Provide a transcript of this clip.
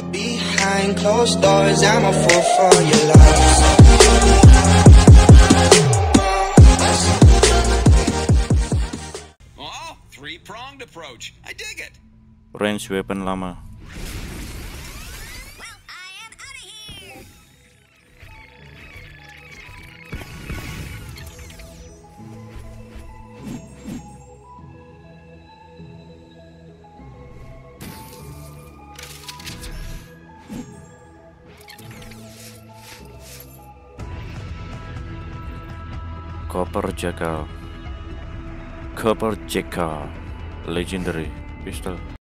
But behind closed doors, I'm a fool for your love. Oh, three-pronged approach. I dig it. range weapon llama Copper Jackal Copper Jackal Legendary. Pistol